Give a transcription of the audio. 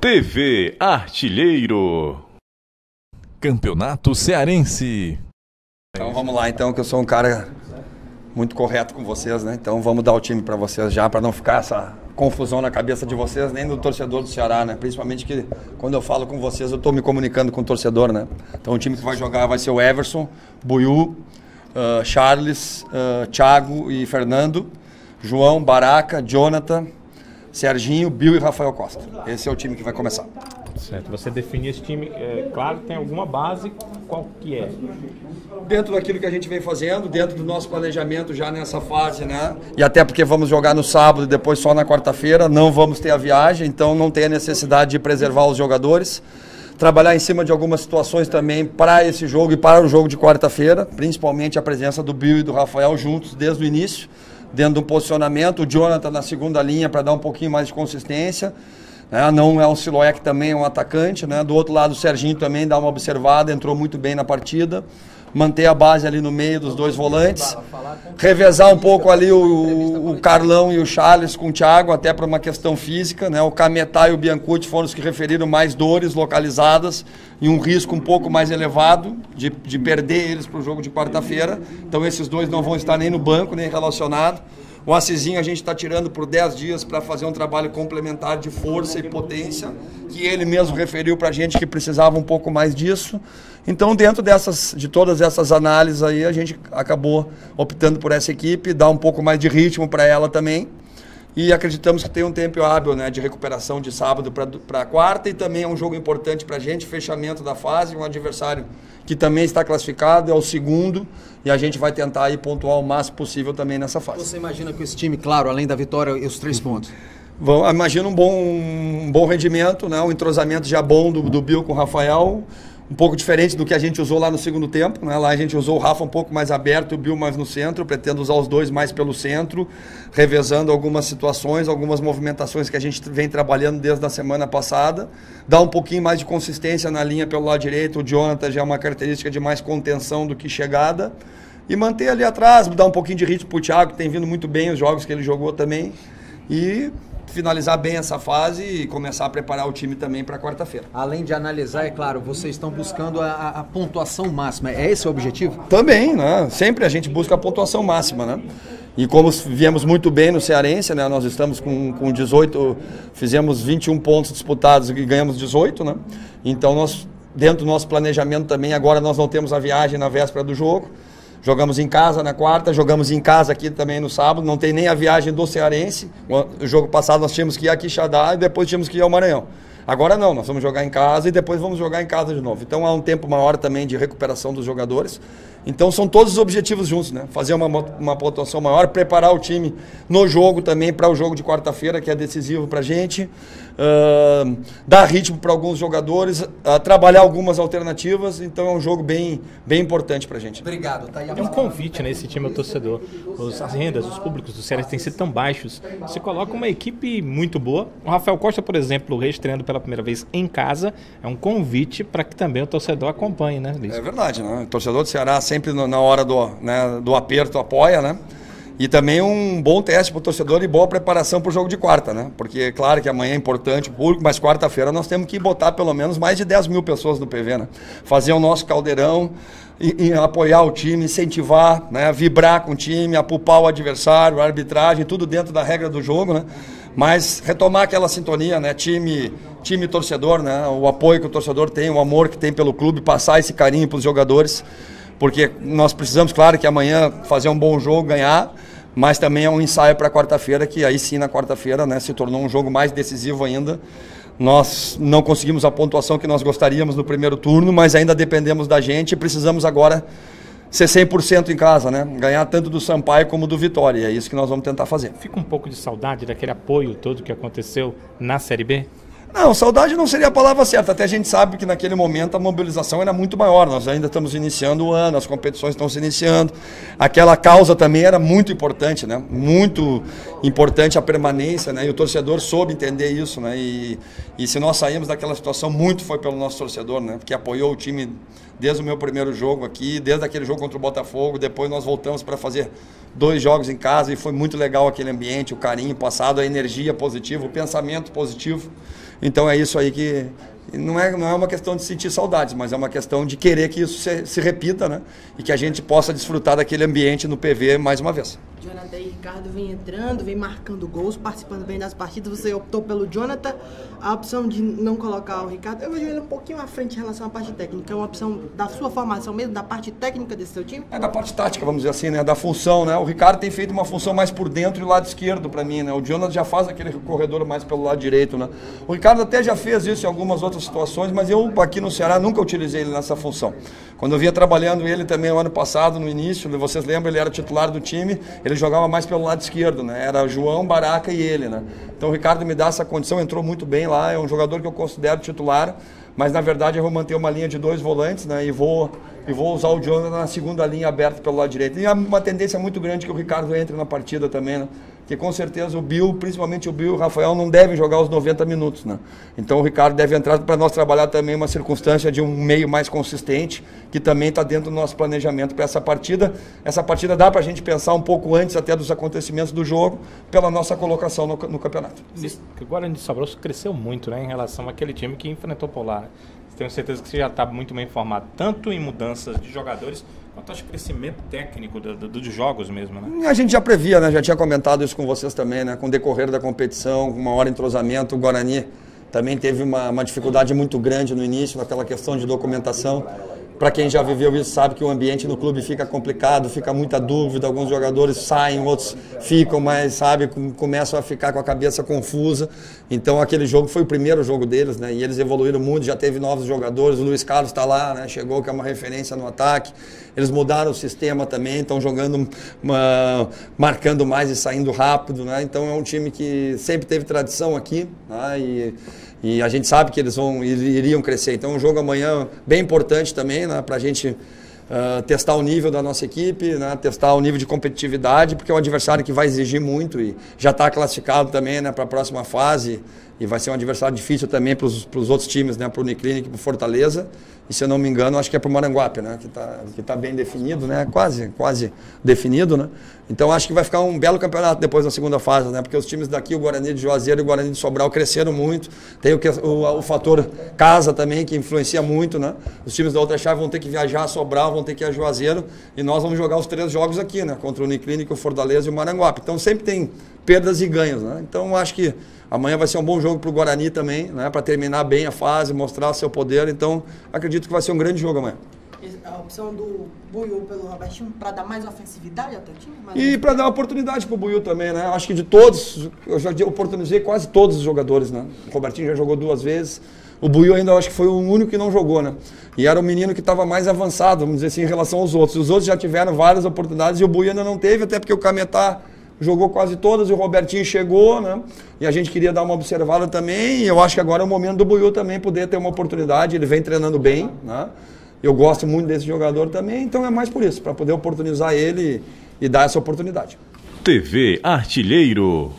TV Artilheiro. Campeonato Cearense. Então vamos lá, então, que eu sou um cara muito correto com vocês, né? Então vamos dar o time para vocês já, para não ficar essa confusão na cabeça de vocês, nem do torcedor do Ceará, né? Principalmente que quando eu falo com vocês, eu estou me comunicando com o torcedor, né? Então o time que vai jogar vai ser o Everson, Buiu, uh, Charles, uh, Thiago e Fernando, João, Baraca, Jonathan, Serginho, Bill e Rafael Costa. Esse é o time que vai começar. Certo. Você define esse time, é, claro, tem alguma base, qual que é? Dentro daquilo que a gente vem fazendo, dentro do nosso planejamento já nessa fase, né? E até porque vamos jogar no sábado e depois só na quarta-feira, não vamos ter a viagem, então não tem a necessidade de preservar os jogadores. Trabalhar em cima de algumas situações também para esse jogo e para o jogo de quarta-feira, principalmente a presença do Bill e do Rafael juntos desde o início, dentro do posicionamento. O Jonathan na segunda linha para dar um pouquinho mais de consistência. Né? Não é um Siloé que também é um atacante. Né? Do outro lado, o Serginho também dá uma observada, entrou muito bem na partida. Manter a base ali no meio dos dois volantes. Revezar um pouco ali o, o Carlão e o Charles com o Thiago, até para uma questão física. Né? O Cametá e o Biancucci foram os que referiram mais dores localizadas e um risco um pouco mais elevado de, de perder eles para o jogo de quarta-feira. Então esses dois não vão estar nem no banco, nem relacionados. O Assisinho a gente está tirando por 10 dias para fazer um trabalho complementar de força e potência, que ele mesmo referiu para a gente que precisava um pouco mais disso. Então, dentro dessas, de todas essas análises aí, a gente acabou optando por essa equipe, dar um pouco mais de ritmo para ela também. E acreditamos que tem um tempo hábil né, de recuperação de sábado para quarta e também é um jogo importante para a gente, fechamento da fase, um adversário que também está classificado, é o segundo, e a gente vai tentar aí pontuar o máximo possível também nessa fase. Você imagina com esse time, claro, além da vitória e os três pontos? Bom, imagina um bom, um bom rendimento, né? um entrosamento já bom do, do Bill com o Rafael, um pouco diferente do que a gente usou lá no segundo tempo. Né? Lá a gente usou o Rafa um pouco mais aberto e o Bill mais no centro. Pretendo usar os dois mais pelo centro, revezando algumas situações, algumas movimentações que a gente vem trabalhando desde a semana passada. Dar um pouquinho mais de consistência na linha pelo lado direito. O Jonathan já é uma característica de mais contenção do que chegada. E manter ali atrás, dar um pouquinho de ritmo para o Thiago, que tem vindo muito bem os jogos que ele jogou também. E finalizar bem essa fase e começar a preparar o time também para quarta-feira. Além de analisar, é claro, vocês estão buscando a, a, pontuação máxima. É esse o objetivo? Também, né? Sempre a gente busca a pontuação máxima, né? E como viemos muito bem no Cearense, né? Nós estamos com, com 18, fizemos 21 pontos disputados e ganhamos 18, né? Então nós, dentro do nosso planejamento também, agora nós não temos a viagem na véspera do jogo. Jogamos em casa na quarta, jogamos em casa aqui também no sábado. Não tem nem a viagem do Cearense. O jogo passado nós tínhamos que ir a Quixadá e depois tínhamos que ir ao Maranhão. Agora não, nós vamos jogar em casa e depois vamos jogar em casa de novo. Então há um tempo maior também de recuperação dos jogadores. Então são todos os objetivos juntos, né? Fazer uma, uma pontuação maior, preparar o time no jogo também para o jogo de quarta-feira, que é decisivo para a gente. Uh, dar ritmo para alguns jogadores, uh, trabalhar algumas alternativas. Então é um jogo bem, bem importante para a gente. Obrigado. Tá Tem um convite nesse né, time ao torcedor. Os, as rendas, os públicos do Ceará têm sido tão baixos. Você coloca uma equipe muito boa. O Rafael Costa, por exemplo, reestreando pela primeira vez em casa, é um convite para que também o torcedor acompanhe, né, Luiz? É verdade, né? O torcedor do Ceará sempre na hora do, né, do aperto apoia, né? E também um bom teste para o torcedor e boa preparação para o jogo de quarta, né? Porque, claro que amanhã é importante o público, mas quarta-feira nós temos que botar pelo menos mais de 10 mil pessoas no PV, né? Fazer o nosso caldeirão, e, e apoiar o time, incentivar, né? vibrar com o time, apupar o adversário, a arbitragem, tudo dentro da regra do jogo, né? Mas retomar aquela sintonia, né? Time, time torcedor, né? O apoio que o torcedor tem, o amor que tem pelo clube, passar esse carinho para os jogadores porque nós precisamos, claro, que amanhã fazer um bom jogo, ganhar, mas também é um ensaio para quarta-feira, que aí sim, na quarta-feira, né, se tornou um jogo mais decisivo ainda. Nós não conseguimos a pontuação que nós gostaríamos no primeiro turno, mas ainda dependemos da gente e precisamos agora ser 100% em casa, né? Ganhar tanto do Sampaio como do Vitória. E é isso que nós vamos tentar fazer. Fica um pouco de saudade daquele apoio todo que aconteceu na Série B? Não, saudade não seria a palavra certa. Até a gente sabe que naquele momento a mobilização era muito maior. Nós ainda estamos iniciando o ano, as competições estão se iniciando. Aquela causa também era muito importante, né? Muito importante a permanência, né? E o torcedor soube entender isso, né? E, e se nós saímos daquela situação, muito foi pelo nosso torcedor, né? Que apoiou o time desde o meu primeiro jogo aqui, desde aquele jogo contra o Botafogo. Depois nós voltamos para fazer dois jogos em casa e foi muito legal aquele ambiente, o carinho passado, a energia positiva, o pensamento positivo. Então é isso aí que não é, não é uma questão de sentir saudades, mas é uma questão de querer que isso se, se repita, né? E que a gente possa desfrutar daquele ambiente no PV mais uma vez. Jonathan e Ricardo vem entrando, vem marcando gols, participando bem das partidas. Você optou pelo Jonathan. A opção de não colocar o Ricardo, eu vejo ele um pouquinho à frente em relação à parte técnica. É uma opção da sua formação mesmo, da parte técnica desse seu time? É da parte tática, vamos dizer assim, né? Da função, né? O Ricardo tem feito uma função mais por dentro e lado esquerdo para mim, né? O Jonathan já faz aquele corredor mais pelo lado direito, né? O Ricardo até já fez isso em algumas outras situações, mas eu aqui no Ceará nunca utilizei ele nessa função. Quando eu vinha trabalhando ele também no ano passado, no início, vocês lembram, ele era titular do time, ele jogava mais pelo lado esquerdo, né? Era João, Baraca e ele, né? Então o Ricardo me dá essa condição, entrou muito bem lá, é um jogador que eu considero titular, mas na verdade eu vou manter uma linha de dois volantes, né? E vou, e vou usar o Jonathan na segunda linha aberta pelo lado direito. E há uma tendência muito grande que o Ricardo entre na partida também, né? Que com certeza o Bill, principalmente o Bill e o Rafael, não devem jogar os 90 minutos. Né? Então o Ricardo deve entrar para nós trabalhar também uma circunstância de um meio mais consistente, que também está dentro do nosso planejamento para essa partida. Essa partida dá para a gente pensar um pouco antes até dos acontecimentos do jogo, pela nossa colocação no, no campeonato. O Guarani de Sobral cresceu muito né, em relação àquele time que enfrentou o Polar. Tenho certeza que você já está muito bem informado, tanto em mudanças de jogadores, quanto acho crescimento técnico do, do, dos jogos mesmo, né? A gente já previa, né? Já tinha comentado isso com vocês também, né? Com o decorrer da competição, com uma hora entrosamento, o Guarani também teve uma, uma dificuldade muito grande no início, naquela questão de documentação para quem já viveu isso sabe que o ambiente no clube fica complicado, fica muita dúvida, alguns jogadores saem, outros ficam, mas sabe, começam a ficar com a cabeça confusa. Então aquele jogo foi o primeiro jogo deles, né? E eles evoluíram muito, já teve novos jogadores, o Luiz Carlos está lá, né? Chegou que é uma referência no ataque. Eles mudaram o sistema também, estão jogando, uma, marcando mais e saindo rápido, né? Então é um time que sempre teve tradição aqui, né? E e a gente sabe que eles vão iriam crescer. Então, um jogo amanhã bem importante também né, para a gente uh, testar o nível da nossa equipe, né, testar o nível de competitividade, porque é um adversário que vai exigir muito e já está classificado também né, para a próxima fase. E vai ser um adversário difícil também para os outros times, né, para o Uniclinic para o Fortaleza. E se eu não me engano, acho que é para o Maranguape, né? Que está que tá bem definido, né? Quase, quase definido, né? Então acho que vai ficar um belo campeonato depois da segunda fase, né? Porque os times daqui, o Guarani de Juazeiro e o Guarani de Sobral cresceram muito. Tem o, o, o fator casa também, que influencia muito, né? Os times da outra chave vão ter que viajar a Sobral, vão ter que ir a Juazeiro. E nós vamos jogar os três jogos aqui, né? Contra o Uniclinic, o Fortaleza e o Maranguape. Então sempre tem perdas e ganhos, né? Então acho que Amanhã vai ser um bom jogo para o Guarani também, né? Para terminar bem a fase, mostrar seu poder. Então, acredito que vai ser um grande jogo amanhã. A opção do Buiu pelo Robertinho para dar mais ofensividade ao teu time? e para dar oportunidade para o Buiu também, né? Acho que de todos, eu já oportunizei quase todos os jogadores, né? O Robertinho já jogou duas vezes. O Buiu ainda acho que foi o único que não jogou, né? E era o menino que estava mais avançado, vamos dizer assim, em relação aos outros. Os outros já tiveram várias oportunidades e o Buiu ainda não teve, até porque o Cametá jogou quase todas e o Robertinho chegou, né? E a gente queria dar uma observada também. E eu acho que agora é o momento do Buiu também poder ter uma oportunidade. Ele vem treinando bem, né? Eu gosto muito desse jogador também, então é mais por isso, para poder oportunizar ele e, dar essa oportunidade. TV Artilheiro.